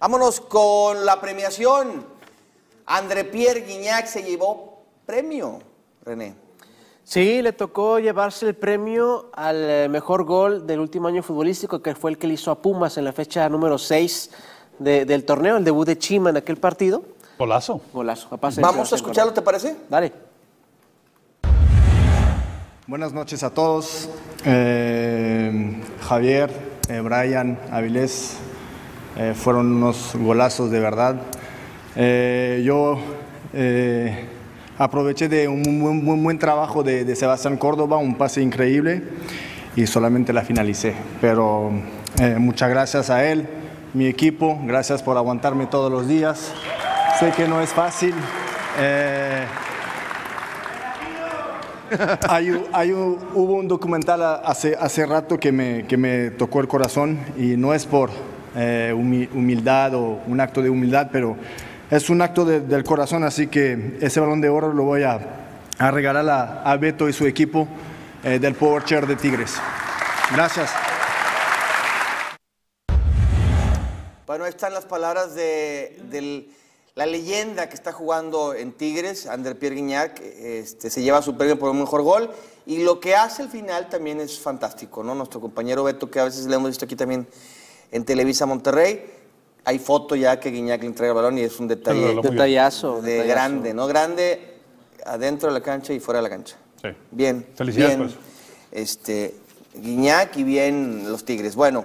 Vámonos con la premiación. André Pierre Guignac se llevó premio, René. Sí, le tocó llevarse el premio al eh, mejor gol del último año futbolístico, que fue el que le hizo a Pumas en la fecha número 6 del torneo, el debut de Chima en aquel partido. Golazo. Golazo. Vamos a escucharlo, ¿te parece? Dale. Buenas noches a todos. Eh, Javier, eh, Brian, Avilés, eh, fueron unos golazos de verdad. yo aproveché de un buen trabajo de, de, Sebastián Córdoba, un pase increíble y solamente la finalicé. Pero muchas gracias a él, mi equipo, gracias por aguantarme todos los días. Sé que no es fácil. hay, hubo un documental hace, hace rato que me, que me tocó el corazón y no es por eh, humildad o un acto de humildad, pero es un acto del corazón, así que ese balón de oro lo voy a, a regalar a, Beto y su equipo eh, del Power Chair de Tigres. Gracias. Bueno, están las palabras de, la leyenda que está jugando en Tigres, André Pierre Guignac, este, se lleva su premio por el mejor gol. Y lo que hace al final también es fantástico, ¿no? Nuestro compañero Beto, que a veces le hemos visto aquí también en Televisa Monterrey, hay foto ya que Guiñac le entrega el balón y es un detalle. detallazo. De grande, ¿no? Grande adentro de la cancha y fuera de la cancha. Sí. Bien. Felicidades, bien, pues. Este, Guiñac y bien los Tigres. Bueno.